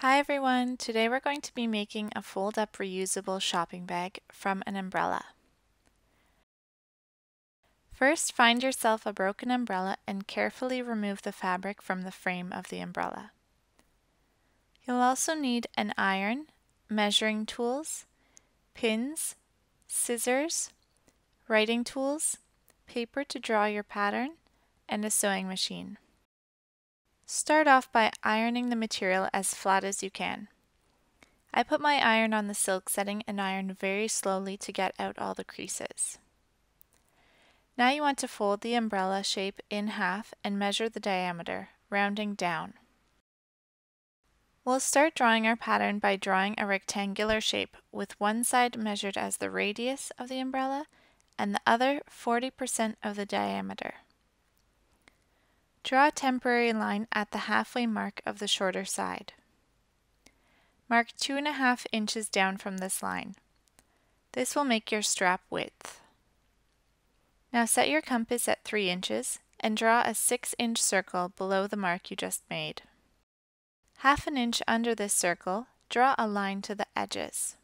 Hi everyone, today we're going to be making a fold-up reusable shopping bag from an umbrella. First, find yourself a broken umbrella and carefully remove the fabric from the frame of the umbrella. You'll also need an iron, measuring tools, pins, scissors, writing tools, paper to draw your pattern, and a sewing machine. Start off by ironing the material as flat as you can. I put my iron on the silk setting and iron very slowly to get out all the creases. Now you want to fold the umbrella shape in half and measure the diameter, rounding down. We'll start drawing our pattern by drawing a rectangular shape with one side measured as the radius of the umbrella and the other 40% of the diameter. Draw a temporary line at the halfway mark of the shorter side. Mark two and a half inches down from this line. This will make your strap width. Now set your compass at 3 inches and draw a 6 inch circle below the mark you just made. Half an inch under this circle, draw a line to the edges.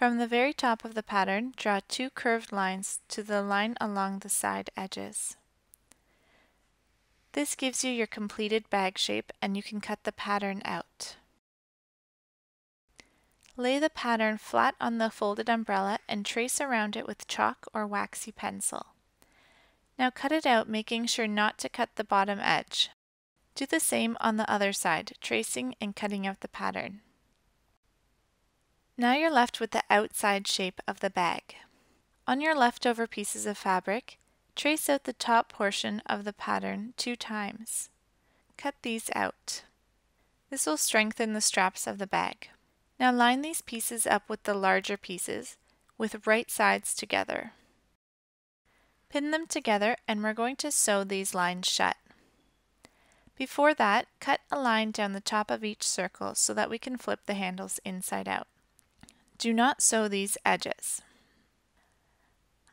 From the very top of the pattern, draw two curved lines to the line along the side edges. This gives you your completed bag shape and you can cut the pattern out. Lay the pattern flat on the folded umbrella and trace around it with chalk or waxy pencil. Now cut it out making sure not to cut the bottom edge. Do the same on the other side, tracing and cutting out the pattern. Now you're left with the outside shape of the bag. On your leftover pieces of fabric, trace out the top portion of the pattern two times. Cut these out. This will strengthen the straps of the bag. Now line these pieces up with the larger pieces, with right sides together. Pin them together and we're going to sew these lines shut. Before that, cut a line down the top of each circle so that we can flip the handles inside out. Do not sew these edges.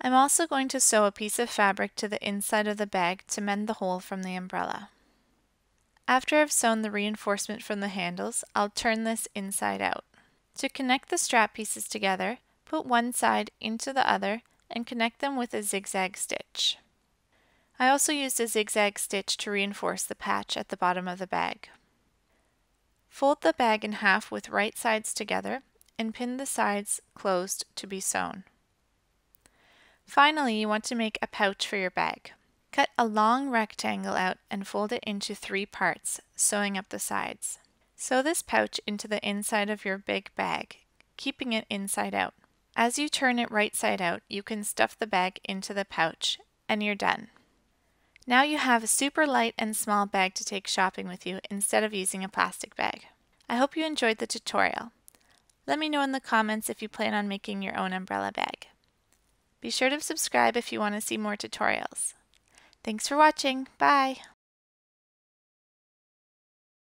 I'm also going to sew a piece of fabric to the inside of the bag to mend the hole from the umbrella. After I've sewn the reinforcement from the handles, I'll turn this inside out. To connect the strap pieces together, put one side into the other and connect them with a zigzag stitch. I also used a zigzag stitch to reinforce the patch at the bottom of the bag. Fold the bag in half with right sides together and pin the sides closed to be sewn. Finally, you want to make a pouch for your bag. Cut a long rectangle out and fold it into three parts, sewing up the sides. Sew this pouch into the inside of your big bag, keeping it inside out. As you turn it right side out, you can stuff the bag into the pouch, and you're done. Now you have a super light and small bag to take shopping with you instead of using a plastic bag. I hope you enjoyed the tutorial. Let me know in the comments if you plan on making your own umbrella bag. Be sure to subscribe if you want to see more tutorials. Thanks for watching. Bye!